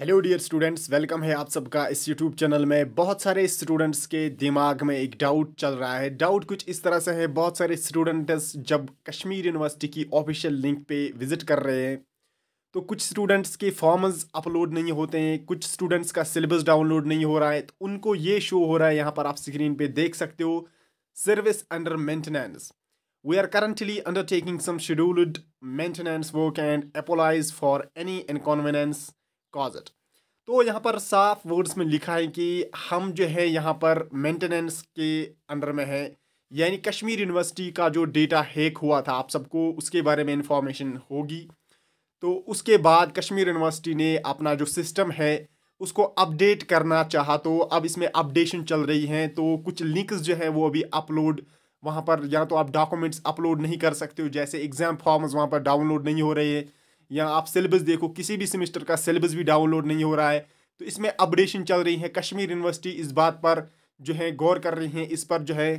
Hello dear students welcome है आप सबका इस यूट्यूब चैनल में। बहुत सारे स्टूडेंट्स के दिमाग में एक डाउट चल रहा है। डाउट कुछ इस तरह से है। बहुत सारे स्टूडेंट्स जब कश्मीर यूनिवर्सिटी की ऑफिशियल लिंक पे विज़िट कर रहे हैं तो कुछ स्टूडेंट्स के फॉर्म्स अपलोड नहीं होते हैं। कुछ स्टूडेंट्स का सिलेबस डाउनलोड नहीं हो रहा है। तो उनको ये शो हो रहा है यहाँ पर आप स्क्रीन पर देख सकते हो। Service under maintenance we are currently undertaking some scheduled maintenance work and apologise for any inconvenience cause it तो यहाँ पर साफ़ वर्ड्स में लिखा है कि हम जो है यहाँ पर मेंटेनेंस के अंडर में है। यानी कश्मीर यूनिवर्सिटी का जो डेटा हैक हुआ था, आप सबको उसके बारे में इंफॉर्मेशन होगी। तो उसके बाद कश्मीर यूनिवर्सिटी ने अपना जो सिस्टम है, उसको अपडेट करना चाहा। तो अब इसमें अपडेशन चल रही हैं। तो कुछ लिंक्स जो हैं वो अभी अपलोड वहाँ पर या तो आप डॉक्यूमेंट्स अपलोड नहीं कर सकते हो। जैसे एग्ज़ाम फॉर्म्स वहाँ पर डाउनलोड नहीं हो रहे हैं। या आप सिलेबस देखो, किसी भी सेमेस्टर का सिलेबस भी डाउनलोड नहीं हो रहा है तो इसमें अपडेशन चल रही है। कश्मीर यूनिवर्सिटी इस बात पर जो है गौर कर रही हैं, इस पर जो है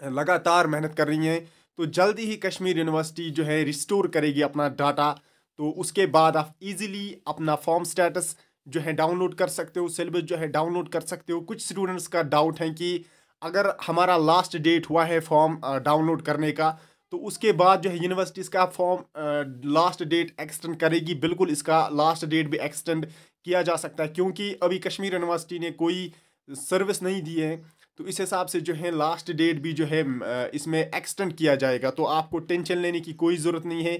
लगातार मेहनत कर रही हैं। तो जल्दी ही कश्मीर यूनिवर्सिटी जो है रिस्टोर करेगी अपना डाटा तो उसके बाद आप इजीली अपना फॉर्म स्टेटस जो है डाउनलोड कर सकते हो सिलेबस जो है डाउनलोड कर सकते हो। कुछ स्टूडेंट्स का डाउट है कि अगर हमारा लास्ट डेट हुआ है फॉर्म डाउनलोड करने का तो उसके बाद जो है यूनिवर्सिटी इसका फॉर्म लास्ट डेट एक्सटेंड करेगी। बिल्कुल इसका लास्ट डेट भी एक्सटेंड किया जा सकता है, क्योंकि अभी कश्मीर यूनिवर्सिटी ने कोई सर्विस नहीं दी है। तो इस हिसाब से जो है लास्ट डेट भी जो है इसमें एक्सटेंड किया जाएगा। तो आपको टेंशन लेने की कोई ज़रूरत नहीं है।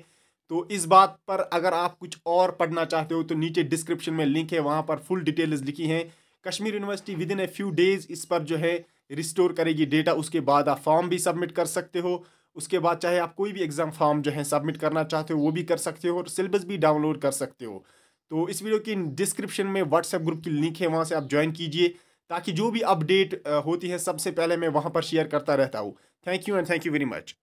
तो इस बात पर अगर आप कुछ और पढ़ना चाहते हो तो नीचे डिस्क्रिप्शन में लिंक है, वहाँ पर फुल डिटेल्स लिखी हैं। Kashmir university within a few days इस पर जो है रिस्टोर करेगी डेटा उसके बाद आप फॉर्म भी सबमिट कर सकते हो। उसके बाद चाहे आप कोई भी एग्ज़ाम फॉर्म जो है सबमिट करना चाहते हो, वो भी कर सकते हो और सिलेबस भी डाउनलोड कर सकते हो। तो इस वीडियो की डिस्क्रिप्शन में व्हाट्सएप ग्रुप की लिंक है, वहाँ से आप ज्वाइन कीजिए ताकि जो भी अपडेट होती है, सबसे पहले मैं वहाँ पर शेयर करता रहता हूँ। Thank you and thank you very much